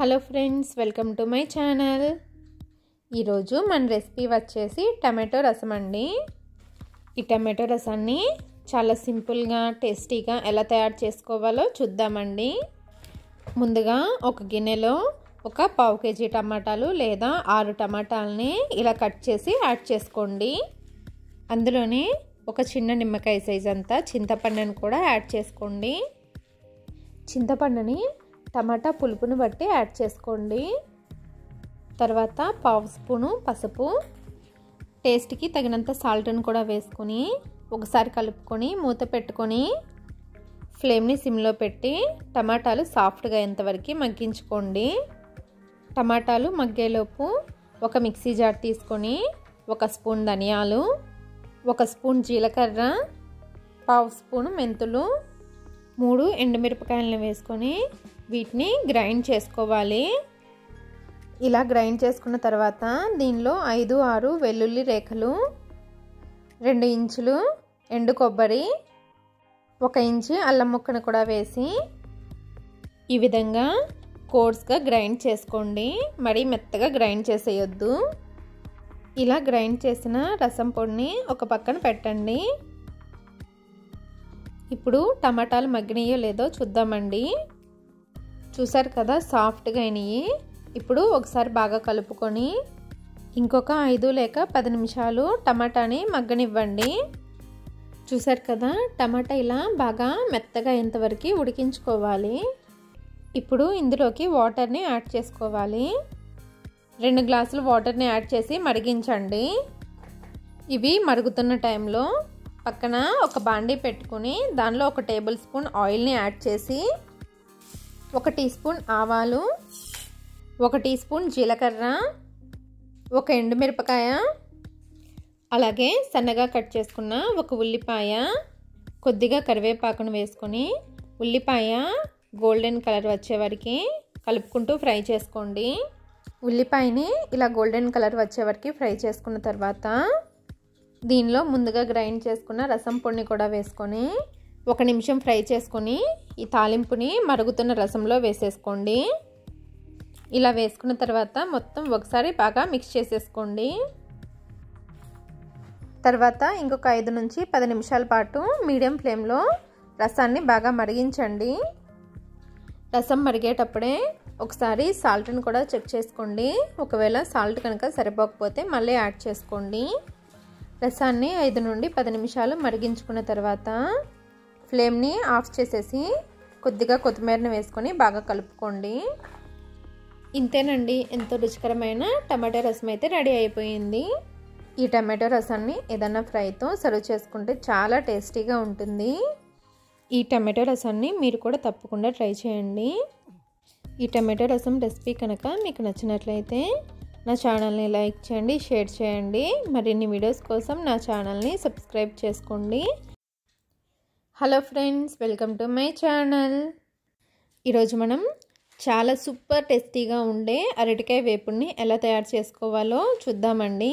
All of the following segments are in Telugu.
Hello friends welcome to my channel. ఈరోజు మన రెసిపీ వచ్చేసి టమాటో రసం అండి. ఈ టమాటో రసాన్ని చాలా సింపుల్గా టేస్టీగా ఎలా తయారు చేసుకోవాలో చూద్దామండి. ముందుగా ఒక గిన్నెలో ఒక పావు కేజీ టమాటాలు లేదా ఆరు టమాటాలని ఇలా కట్ చేసి యాడ్ చేసుకోండి. అందులోనే ఒక చిన్న నిమ్మకాయ సైజ్ అంతా చింతపండుని కూడా యాడ్ చేసుకోండి. చింతపండుని టమాటా పులుపుని బట్టి యాడ్ చేసుకోండి. తర్వాత పావు స్పూను పసుపు. టేస్ట్కి తగినంత సాల్ట్ని కూడా వేసుకొని ఒకసారి కలుపుకొని మూత పెట్టుకొని ఫ్లేమ్ని సిమ్లో పెట్టి టమాటాలు సాఫ్ట్గా అయ్యేంతవరకు మగ్గించుకోండి. టమాటాలు మగ్గేలోపు ఒక మిక్సీ జార్ తీసుకొని ఒక స్పూన్ ధనియాలు ఒక స్పూన్ జీలకర్ర పావు స్పూన్ మెంతులు మూడు ఎండుమిరపకాయలను వేసుకొని వీటిని గ్రైండ్ చేసుకోవాలి. ఇలా గ్రైండ్ చేసుకున్న తర్వాత దీనిలో ఐదు ఆరు వెల్లుల్లి రేఖలు రెండు ఇంచులు ఎండు కొబ్బరి ఒక ఇంచు అల్లం ముక్కను కూడా వేసి ఈ విధంగా కోర్స్గా గ్రైండ్ చేసుకోండి. మరీ మెత్తగా గ్రైండ్ చేసేయొద్దు. ఇలా గ్రైండ్ చేసిన రసం పొడిని ఒక పక్కన పెట్టండి. ఇప్పుడు టమాటాలు మగ్గినాయో లేదో చూద్దామండి. చూసారు కదా సాఫ్ట్గా అయినాయి. ఇప్పుడు ఒకసారి బాగా కలుపుకొని ఇంకొక ఐదు లేక పది నిమిషాలు టమాటాని మగ్గనివ్వండి. చూసారు కదా టమాటా ఇలా బాగా మెత్తగా అయ్యేంతవరకు ఉడికించుకోవాలి. ఇప్పుడు ఇందులోకి వాటర్ని యాడ్ చేసుకోవాలి. రెండు గ్లాసులు వాటర్ని యాడ్ చేసి మరిగించండి. ఇవి మరుగుతున్న టైంలో పక్కన ఒక బాండీ పెట్టుకుని దానిలో ఒక టేబుల్ స్పూన్ ఆయిల్ని యాడ్ చేసి ఒక టీ స్పూన్ ఆవాలు ఒక టీ స్పూన్ జీలకర్ర ఒక ఎండుమిరపకాయ అలాగే సన్నగా కట్ చేసుకున్న ఒక ఉల్లిపాయ కొద్దిగా కరివేపాకును వేసుకొని ఉల్లిపాయ గోల్డెన్ కలర్ వచ్చే వరకు కలుపుకుంటూ ఫ్రై చేసుకోండి. ఉల్లిపాయని ఇలా గోల్డెన్ కలర్ వచ్చే వరకు ఫ్రై చేసుకున్న తర్వాత దీనిలో ముందుగా గ్రైండ్ చేసుకున్న రసం పొడిని కూడా వేసుకొని ఒక నిమిషం ఫ్రై చేసుకొని ఈ తాలింపుని మరుగుతున్న రసంలో వేసేసుకోండి. ఇలా వేసుకున్న తర్వాత మొత్తం ఒకసారి బాగా మిక్స్ చేసేసుకోండి. తర్వాత ఇంకొక ఐదు నుంచి పది నిమిషాల పాటు మీడియం ఫ్లేమ్లో రసాన్ని బాగా మరిగించండి. రసం మరిగేటప్పుడే ఒకసారి సాల్ట్ని కూడా చెక్ చేసుకోండి. ఒకవేళ సాల్ట్ కనుక సరిపోకపోతే మళ్ళీ యాడ్ చేసుకోండి. రసాన్ని ఐదు నుండి పది నిమిషాలు మరిగించుకున్న తర్వాత ఫ్లేమ్ని ఆఫ్ చేసేసి కొద్దిగా కొత్తిమీరని వేసుకొని బాగా కలుపుకోండి. ఇంతేనండి ఎంతో రుచికరమైన టమాటో రసం అయితే రెడీ అయిపోయింది. ఈ టమాటో రసాన్ని ఏదన్నా ఫ్రైతో సర్వ్ చేసుకుంటే చాలా టేస్టీగా ఉంటుంది. ఈ టమాటో రసాన్ని మీరు కూడా తప్పకుండా ట్రై చేయండి. ఈ టమాటో రసం రెసిపీ కనుక మీకు నచ్చినట్లయితే నా ఛానల్ని లైక్ చేయండి షేర్ చేయండి. మరిన్ని వీడియోస్ కోసం నా ఛానల్ని సబ్స్క్రైబ్ చేసుకోండి. Hello friends welcome to my channel. ఈరోజు మనం చాలా సూపర్ టేస్టీగా ఉండే అరటికాయ వేపుడిని ఎలా తయారు చేసుకోవాలో చూద్దామండి.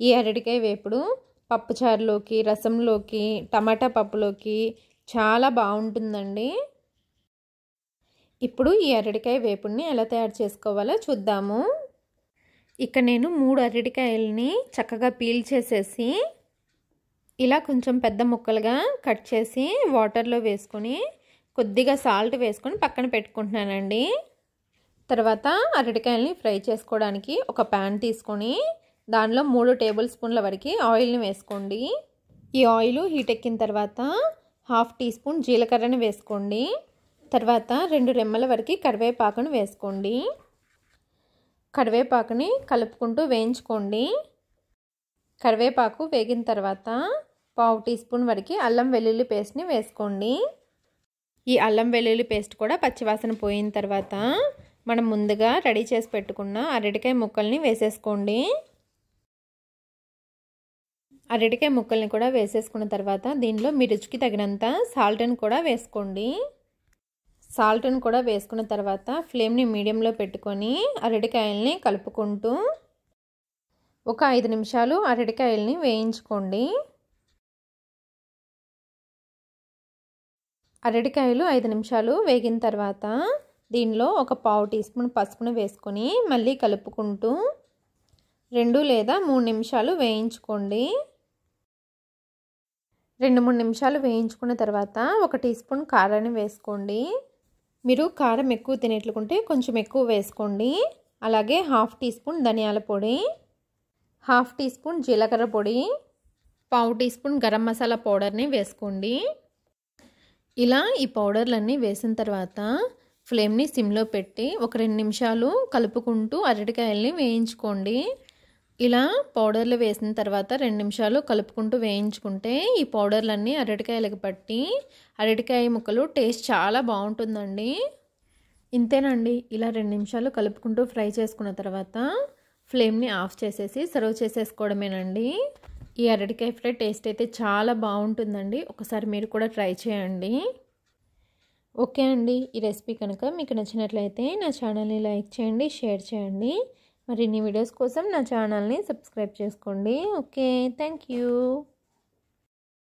ఈ అరటికాయ వేపుడు పప్పుచారులోకి రసంలోకి టమాటా పప్పులోకి చాలా బాగుంటుందండి. ఇప్పుడు ఈ అరటికాయ వేపుడిని ఎలా తయారు చేసుకోవాలో చూద్దాము. ఇక్కడ నేను మూడు అరటికాయలని చక్కగా పీల్ చేసేసి ఇలా కొంచెం పెద్ద ముక్కలుగా కట్ చేసి వాటర్లో వేసుకొని కొద్దిగా సాల్ట్ వేసుకొని పక్కన పెట్టుకుంటున్నానండి. తర్వాత అరటికాయలని ఫ్రై చేసుకోవడానికి ఒక ప్యాన్ తీసుకొని దానిలో మూడు టేబుల్ స్పూన్ల వరకు ఆయిల్ని వేసుకోండి. ఈ ఆయిల్ హీట్ ఎక్కిన తర్వాత హాఫ్ టీ స్పూన్ జీలకర్రని వేసుకోండి. తర్వాత రెండు రెమ్మల వరకు కరివేపాకును వేసుకోండి. కరివేపాకుని కలుపుకుంటూ వేయించుకోండి. కరివేపాకు వేగిన తర్వాత పావు టీ స్పూన్ వరకు అల్లం వెల్లుల్లి పేస్ట్ని వేసుకోండి. ఈ అల్లం వెల్లుల్లి పేస్ట్ కూడా పచ్చివాసన పోయిన తర్వాత మనం ముందుగా రెడీ చేసి పెట్టుకున్న అరటికాయ ముక్కల్ని వేసేసుకోండి. అరటికాయ ముక్కల్ని కూడా వేసేసుకున్న తర్వాత దీనిలో మీ రుచికి తగినంత సాల్ట్ని కూడా వేసుకోండి. సాల్ట్ని కూడా వేసుకున్న తర్వాత ఫ్లేమ్ని మీడియంలో పెట్టుకొని అరటికాయల్ని కలుపుకుంటూ ఒక ఐదు నిమిషాలు అరటికాయల్ని వేయించుకోండి. అరటికాయలు ఐదు నిమిషాలు వేగిన తర్వాత దీనిలో ఒక పావు టీ స్పూన్ పసుపును వేసుకొని మళ్ళీ కలుపుకుంటూ రెండు లేదా మూడు నిమిషాలు వేయించుకోండి. రెండు మూడు నిమిషాలు వేయించుకున్న తర్వాత ఒక టీ స్పూన్ కారాన్ని వేసుకోండి. మీరు కారం ఎక్కువ తినేట్లుకుంటే కొంచెం ఎక్కువ వేసుకోండి. అలాగే హాఫ్ టీ స్పూన్ ధనియాల పొడి హాఫ్ టీ స్పూన్ జీలకర్ర పొడి పావు టీ స్పూన్ గరం మసాలా పౌడర్ని వేసుకోండి. ఇలా ఈ పౌడర్లన్నీ వేసిన తర్వాత ఫ్లేమ్ని సిమ్లో పెట్టి ఒక రెండు నిమిషాలు కలుపుకుంటూ అరటికాయల్ని వేయించుకోండి. ఇలా పౌడర్లు వేసిన తర్వాత రెండు నిమిషాలు కలుపుకుంటూ వేయించుకుంటే ఈ పౌడర్లన్నీ అరటికాయలకు పట్టి అరటికాయ ముక్కలు టేస్ట్ చాలా బాగుంటుందండి. ఇంతేనండి. ఇలా రెండు నిమిషాలు కలుపుకుంటూ ఫ్రై చేసుకున్న తర్వాత ఫ్లేమ్ని ఆఫ్ చేసేసి సర్వ్ చేసేసుకోవడమేనండి. ఈ అరటికాయ ఫ్రై టేస్ట్ అయితే చాలా బాగుంటుందండి. ఒకసారి మీరు కూడా ట్రై చేయండి. ఓకే అండి ఈ రెసిపీ కనుక మీకు నచ్చినట్లయితే నా ఛానల్ని లైక్ చేయండి షేర్ చేయండి. మరిన్ని వీడియోస్ కోసం నా ఛానల్ని సబ్స్క్రైబ్ చేసుకోండి. Okay thank you.